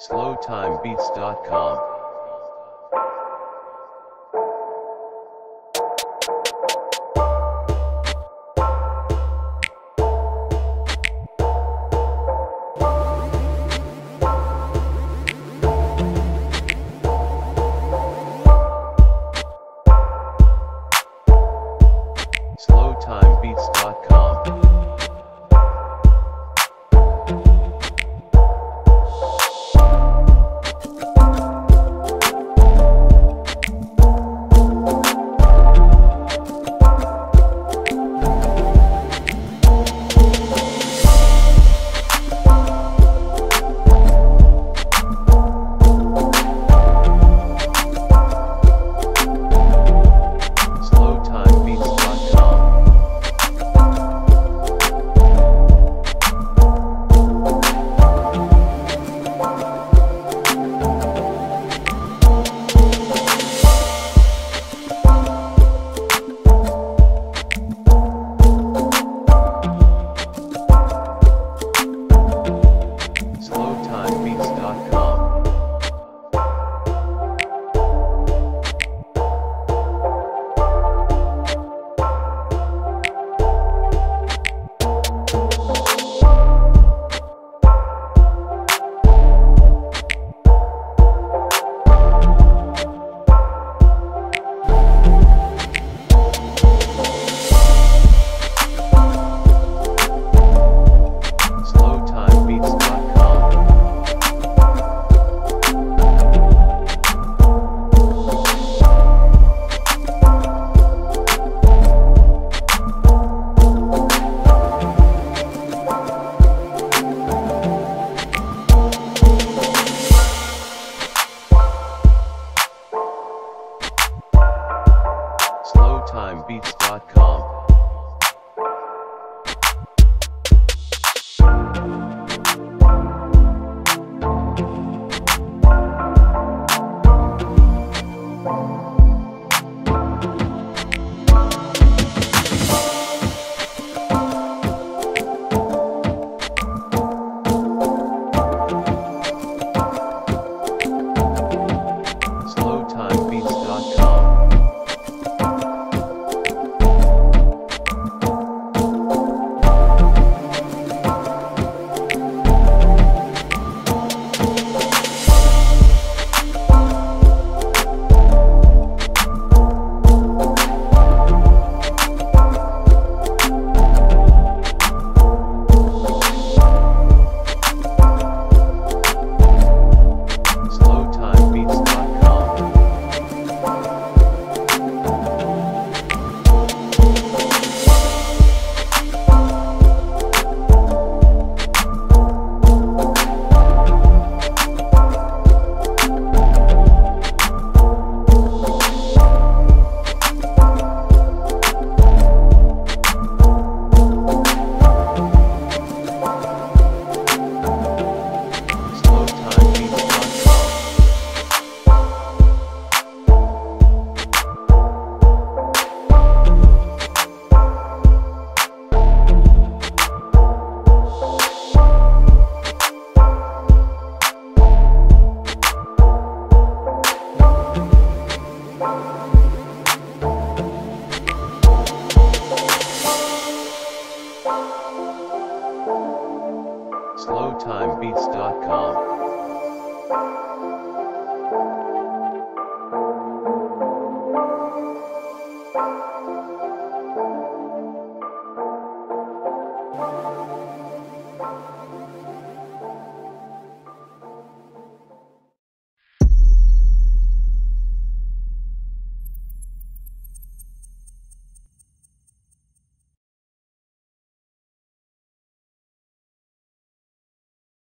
slowtimebeats.com. slowtimebeats.com.